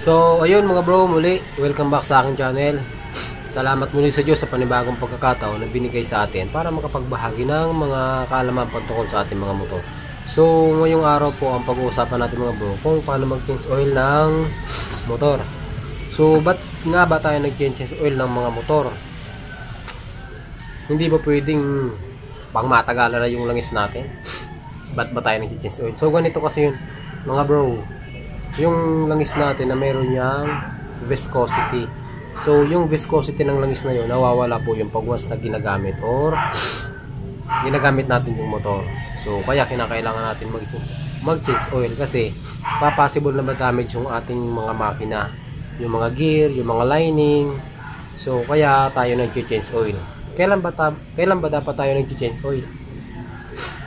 So, ayun mga bro, muli, welcome back sa aking channel. Salamat muli sa Diyos sa panibagong pagkakataon na binigay sa atin para makapagbahagi ng mga kaalaman patungkol sa ating mga motor. So, ngayong araw po ang pag-uusapan natin mga bro kung paano mag-change oil ng motor. So, ba't nga ba tayo nag-change oil ng mga motor? Hindi ba pwedeng pang matagalan na yung langis natin? Ba't ba tayo nag-change oil? So, ganito kasi yun, mga bro yung langis natin na meron niyang viscosity. So, yung viscosity ng langis na yun, nawawala po yung pag once na ginagamit or ginagamit natin yung motor. So, kaya kinakailangan natin mag-change mag-change oil kasi pa-possible na ma-damage yung ating mga makina. Yung mga gear, yung mga lining. So, kaya tayo nag-change oil. Kailan ba, kailan ba dapat tayo nag-change oil?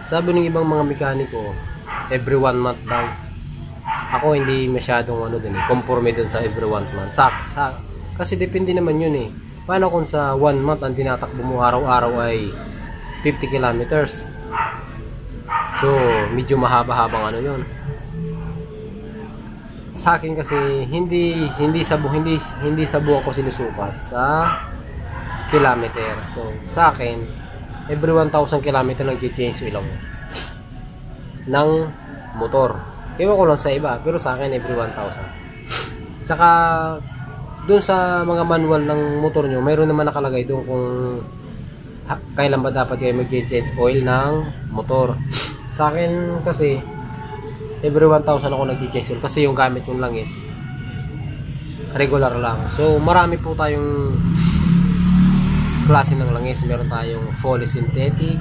Sabi ng ibang mga mekaniko, every one month daw ako hindi masyadong ano din eh, conforme dun sa every one month. Sa, sa, kasi depende naman yun eh. Paano kung sa one month ang tinatakbo mo araw-araw ay 50 kilometers? So, medyo mahaba-habang ano yun. Sa akin kasi hindi hindi sa bu hindi hindi sa buwan ko sinusukat sa kilometer. So, sa akin every 1,000 kilometer nag-change oil ako ng motor. Ewan ko lang sa iba, pero sa akin every 1,000. Tsaka, dun sa mga manual ng motor nyo, mayroon naman nakalagay doon kung ha, kailan ba dapat kayo mag-change oil ng motor. Sa akin kasi, every 1,000 ako nag-change oil kasi yung gamit yung langis regular lang. So, marami po tayong klase ng langis. Meron tayong fully synthetic,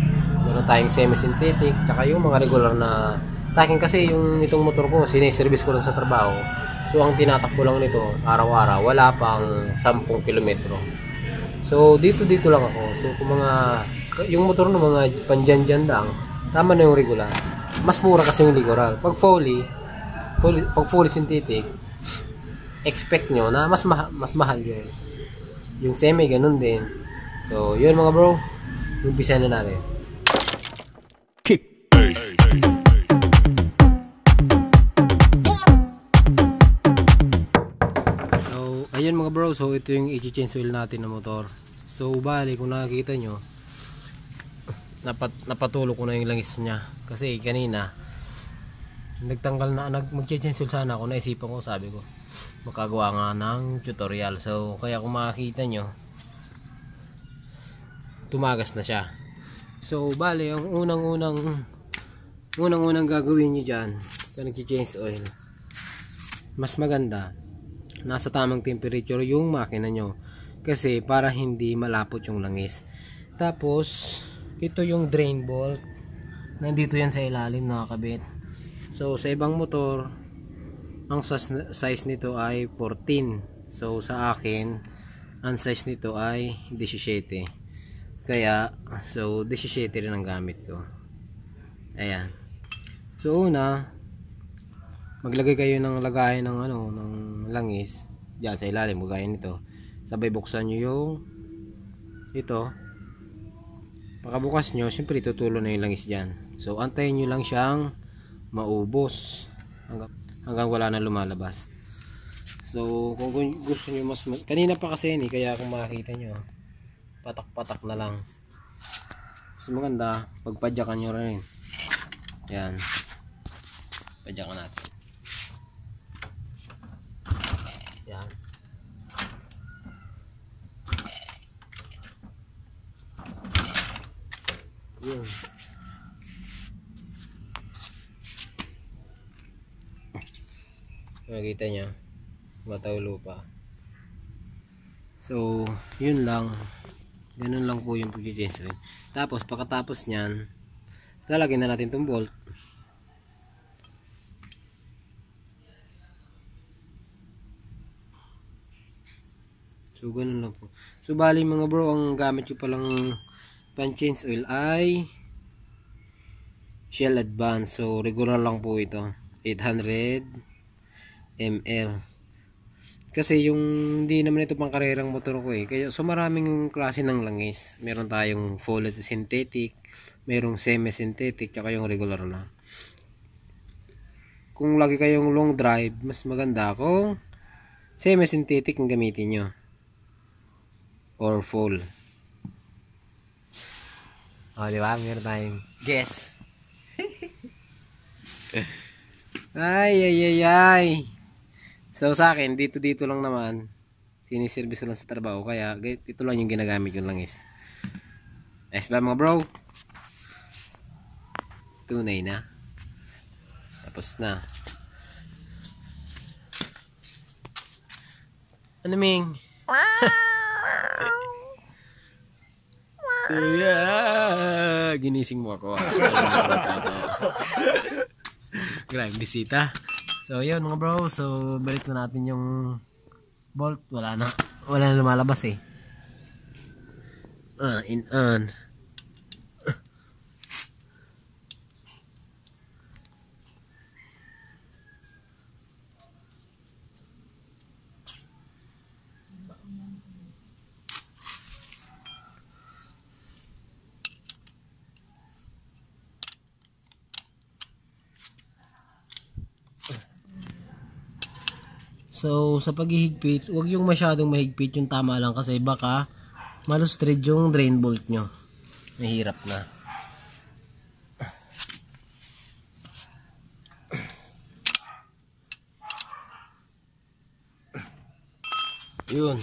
meron tayong semi-synthetic, tsaka yung mga regular na sa akin kasi yung itong motor ko, siniservice ko lang sa trabaho. So ang tinatakbo lang nito araw-araw, wala pang 10 kilometro. So dito dito lang ako. So kung mga yung motor no mga pandyan-dyan lang, tama na yung regular. Mas mura kasi yung regular. Pag fully, fully pag fully synthetic, expect nyo na mas ma mas mahal yun. Yung semi ganun din. So yun mga bro, umpisa na natin. Bro, so ito yung i-change oil natin na motor. So bali kung nakikita nyo, napat, napatulo ko na yung langis niya. Kasi kanina, nagtanggal na, nag, mag-change oil sana ako, naisipan ko, sabi ko, makagawa nga ng tutorial. So kaya kung makikita nyo, tumagas na siya. So bali, ang unang-unang unang-unang gagawin nyo dyan, kung nag-change oil, mas maganda, nasa tamang temperature yung makina nyo. Kasi para hindi malapot yung langis. Tapos ito yung drain bolt. Nandito yan sa ilalim nakakabit so sa ibang motor ang size nito ay 14 so sa akin ang size nito ay 17 kaya so 17 rin ang gamit ko. Ayan. So una maglagay kayo ng lagayan ng ano ng langis diyan sa ilalim gaya nito. Sabay buksan nyo yung ito. Pagkabukas nyo syempre tutulo na yung langis diyan so antayin nyo lang siyang maubos hanggang, hanggang wala na lumalabas. So kung gusto nyo mas kanina pa kasi ni kaya kung makikita nyo patak patak na lang. Mas maganda pagpadyakan nyo rin. Yan padyakan natin Yan. Yun. Makikita niya. Mataw lupa. So, yun lang. Ganun lang po yung pag-change. Tapos, pagkatapos niyan, lalagyan na natin itong bolt. So, ganun lang po. So, bali mga bro, ang gamit ko palang pan-change oil ay Shell Advance. So, regular lang po ito. 800 ml. Kasi yung hindi naman ito pang karerang motor ko eh. Kaya, so, maraming klase ng langis. Meron tayong full synthetic, merong semi-synthetic, tsaka yung regular na. Kung lagi kayong long drive, mas maganda kung Semi-synthetic ang gamitin nyo. Or full. O, oh, di ba? Meron tayong guess. ay, ay, ay, ay. So, sa akin, dito-dito lang naman. Siniservice ko lang sa trabaho. Kaya, ito lang yung ginagamit yung langis. Nice ba mga bro? Tunay na. Tapos na. Ano Ming? Yeah, ginising mo ako. Grabe bisita. So yun mga bro, so balik na natin yung bolt. Wala na. Wala na lumalabas eh. Ah, in on. So, sa paghihigpit, huwag yung masyadong mahigpit yung tama lang kasi baka malustred yung drain bolt nyo. Mahirap na. Yun.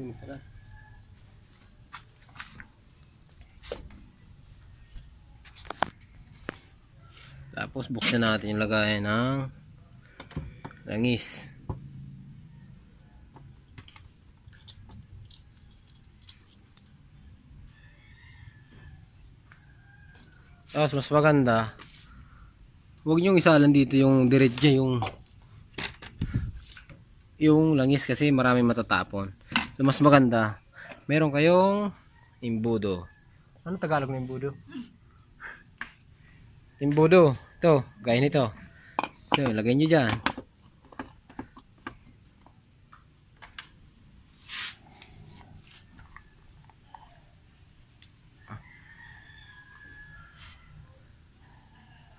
Yun pala. Tapos buksan natin yung lagayan ng langis. Tapos mas maganda huwag nyong isalan dito yung diretso yung yung langis kasi marami matatapon. So mas maganda meron kayong imbudo. Ano Tagalog ng imbudo? Imbudo. Ito, gaya nito. So, lagay nyo dyan.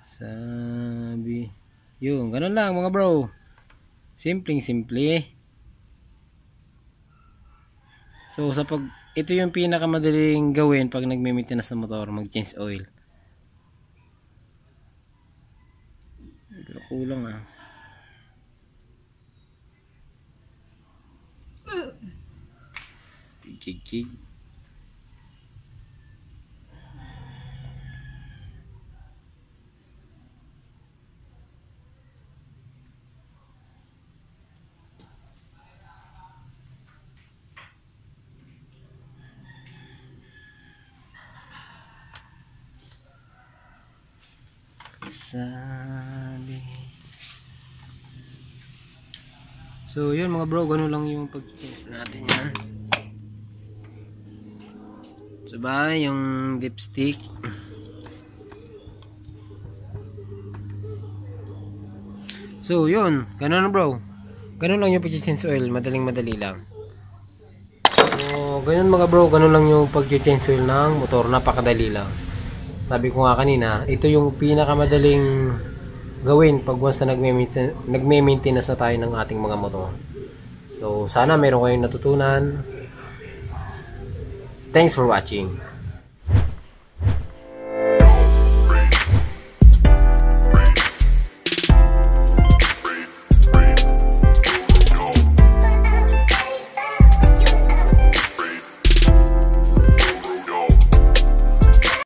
Sabi. Yun, ganun lang mga bro. Simpleng simple. So, sa pag ito yung pinakamadaling gawin pag nagme-maintenance ng motor, mag-change oil. Pero kulang ah. Chig-chig. Sabi. So, yun mga bro, ganun lang yung pag-test natin yan. So, ba, yung dipstick. So, yun. Ganun bro. Ganun lang yung pag-change oil. Madaling madali lang. So, ganun mga bro. Ganun lang yung pag-change oil ng motor. Napakadali lang sabi ko nga kanina, ito yung pinakamadaling gawin pag once na nagme-maintenance na tayo ng ating mga motor. So, sana meron kayong natutunan. Thanks for watching.